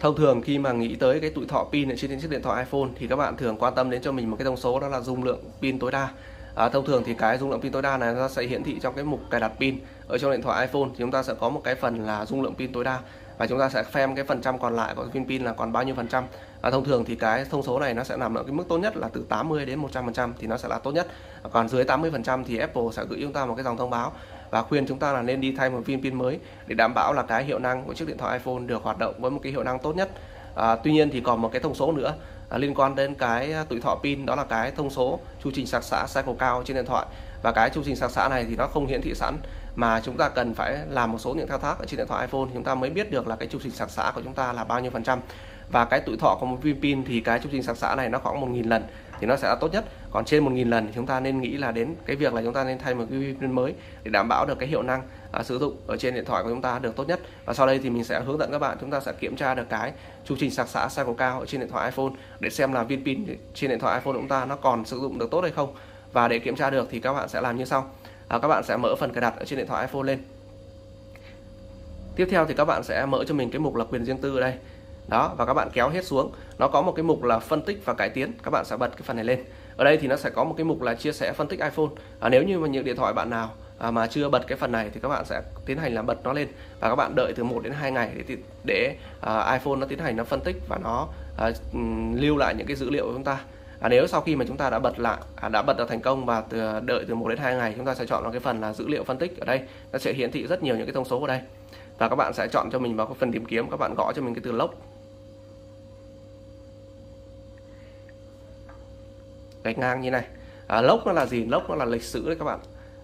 thông thường khi mà nghĩ tới cái tuổi thọ pin ở trên chiếc điện thoại iPhone thì các bạn thường quan tâm đến cho mình một cái thông số đó là dung lượng pin tối đa. À, thông thường thì cái dung lượng pin tối đa này nó sẽ hiển thị trong cái mục cài đặt pin ở trong điện thoại iPhone. Thì chúng ta sẽ có một cái phần là dung lượng pin tối đa và chúng ta sẽ xem cái phần trăm còn lại của viên pin là còn bao nhiêu phần trăm. À, thông thường thì cái thông số này nó sẽ nằm ở cái mức tốt nhất là từ 80 đến 100 phần trăm thì nó sẽ là tốt nhất. Còn dưới 80 phần trăm thì Apple sẽ gửi chúng ta một cái dòng thông báo và khuyên chúng ta là nên đi thay một viên pin mới để đảm bảo là cái hiệu năng của chiếc điện thoại iPhone được hoạt động với một cái hiệu năng tốt nhất. À, tuy nhiên thì còn một cái thông số nữa à, liên quan đến cái à, tuổi thọ pin đó là cái thông số chu trình sạc xạ cycle cao trên điện thoại. Và cái chu trình sạc xạ này thì nó không hiển thị sẵn mà chúng ta cần phải làm một số những thao tác ở trên điện thoại iPhone thì chúng ta mới biết được là cái chu trình sạc xạ của chúng ta là bao nhiêu phần trăm. Và cái tuổi thọ của một viên pin thì cái chu trình sạc xạ này nó khoảng 1.000 lần thì nó sẽ là tốt nhất. Còn trên 1.000 lần thì chúng ta nên nghĩ là đến cái việc là chúng ta nên thay một cái viên pin mới để đảm bảo được cái hiệu năng à, sử dụng ở trên điện thoại của chúng ta được tốt nhất. Và sau đây thì mình sẽ hướng dẫn các bạn chúng ta sẽ kiểm tra được cái chu trình sạc xạ cycle cao ở trên điện thoại iPhone để xem là viên pin trên điện thoại iPhone của chúng ta nó còn sử dụng được tốt hay không. Và để kiểm tra được thì các bạn sẽ làm như sau. À, các bạn sẽ mở phần cài đặt ở trên điện thoại iPhone lên. Tiếp theo thì các bạn sẽ mở cho mình cái mục là quyền riêng tư ở đây đó và các bạn kéo hết xuống. Nó có một cái mục là phân tích và cải tiến. Các bạn sẽ bật cái phần này lên. Ở đây thì nó sẽ có một cái mục là chia sẻ phân tích iPhone. À, nếu như mà những điện thoại bạn nào à, mà chưa bật cái phần này thì các bạn sẽ tiến hành là bật nó lên. Và các bạn đợi từ 1 đến 2 ngày để để à, iPhone nó tiến hành nó phân tích và nó à, lưu lại những cái dữ liệu của chúng ta. À, nếu sau khi mà chúng ta đã bật lại à, đã bật được thành công và từ, à, đợi từ 1 đến 2 ngày chúng ta sẽ chọn vào cái phần là dữ liệu phân tích ở đây. Nó sẽ hiển thị rất nhiều những cái thông số ở đây. Và các bạn sẽ chọn cho mình vào cái phần tìm kiếm. Các bạn gõ cho mình cái từ lốc. Gạch ngang như này. À, lốc nó là gì? Lốc nó là lịch sử đấy các bạn.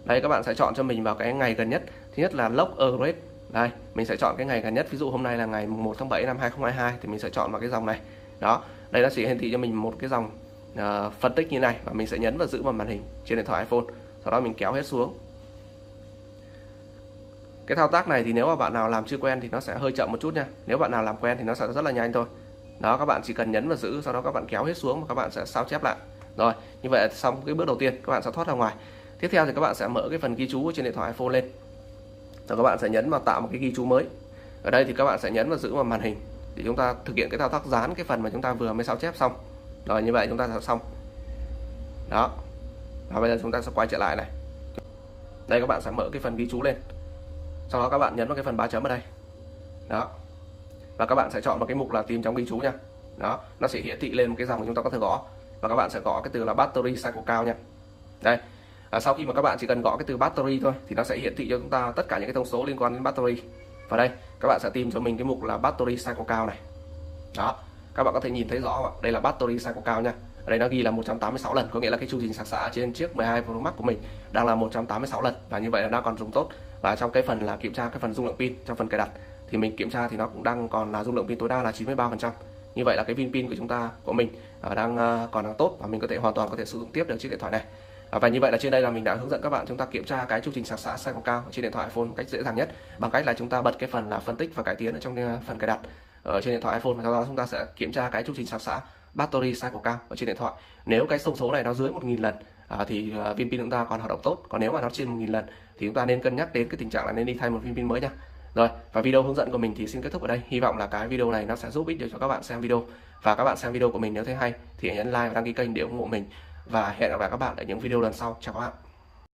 Đây các bạn sẽ chọn cho mình vào cái ngày gần nhất. Thứ nhất là lốc average đây mình sẽ chọn cái ngày gần nhất. Ví dụ hôm nay là ngày 1 tháng 7 năm 2022 thì mình sẽ chọn vào cái dòng này. Đó đây nó sẽ hiển thị cho mình một cái dòng uh, phân tích như này và mình sẽ nhấn và giữ vào màn hình trên điện thoại iPhone. Sau đó mình kéo hết xuống. Cái thao tác này thì nếu mà bạn nào làm chưa quen thì nó sẽ hơi chậm một chút nha. Nếu bạn nào làm quen thì nó sẽ rất là nhanh thôi. Đó các bạn chỉ cần nhấn và giữ sau đó các bạn kéo hết xuống và các bạn sẽ sao chép lại rồi, như vậy là xong cái bước đầu tiên, các bạn sẽ thoát ra ngoài. Tiếp theo thì các bạn sẽ mở cái phần ghi chú trên điện thoại iPhone lên. Rồi các bạn sẽ nhấn vào tạo một cái ghi chú mới. Ở đây thì các bạn sẽ nhấn và giữ vào màn hình để chúng ta thực hiện cái thao tác dán cái phần mà chúng ta vừa mới sao chép xong. Rồi, như vậy chúng ta sẽ xong. Đó. Và bây giờ chúng ta sẽ quay trở lại này. Đây, các bạn sẽ mở cái phần ghi chú lên. Sau đó các bạn nhấn vào cái phần ba chấm ở đây. Đó. Và các bạn sẽ chọn vào cái mục là tìm trong ghi chú nha. Đó. Nó sẽ hiển thị lên một cái dòng chúng ta có thể gõ và các bạn sẽ gõ cái từ là battery cycle cao nha. Đây à, sau khi mà các bạn chỉ cần gõ cái từ battery thôi thì nó sẽ hiển thị cho chúng ta tất cả những cái thông số liên quan đến battery. Và đây các bạn sẽ tìm cho mình cái mục là battery cycle cao này. Đó các bạn có thể nhìn thấy rõ đây là battery cycle cao nha. Ở đây nó ghi là 186 lần có nghĩa là cái chu trình sạc xạ trên chiếc 12 Pro Max của mình đang là 186 lần. Và như vậy là đang còn dùng tốt. Và trong cái phần là kiểm tra cái phần dung lượng pin trong phần cài đặt thì mình kiểm tra thì nó cũng đang còn là dung lượng pin tối đa là 93 phần trăm như vậy là cái pin pin của chúng ta của mình à, đang à, còn đang tốt và mình có thể hoàn toàn có thể sử dụng tiếp được chiếc điện thoại này. À, và như vậy là trên đây là mình đã hướng dẫn các bạn chúng ta kiểm tra cái chương trình sạc xã sai quảng cao trên điện thoại iPhone một cách dễ dàng nhất bằng cách là chúng ta bật cái phần là phân tích và cải tiến ở trong phần cài đặt ở trên điện thoại iPhone và sau đó chúng ta sẽ kiểm tra cái chương trình sạc xã battery sai quảng cao ở trên điện thoại. Nếu cái thông số này nó dưới 1.000 lần à, thì viên pin chúng ta còn hoạt động tốt còn nếu mà nó trên 1.000 lần thì chúng ta nên cân nhắc đến cái tình trạng là nên đi thay một viên pin mới nha rồi, và video hướng dẫn của mình thì xin kết thúc ở đây. Hy vọng là cái video này nó sẽ giúp ích được cho các bạn xem video. Và các bạn xem video của mình nếu thấy hay thì hãy nhấn like và đăng ký kênh để ủng hộ mình. Và hẹn gặp lại các bạn ở những video lần sau. Chào các bạn.